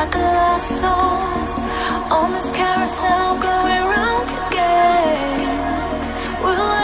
like a lost soul on this carousel going round again. Will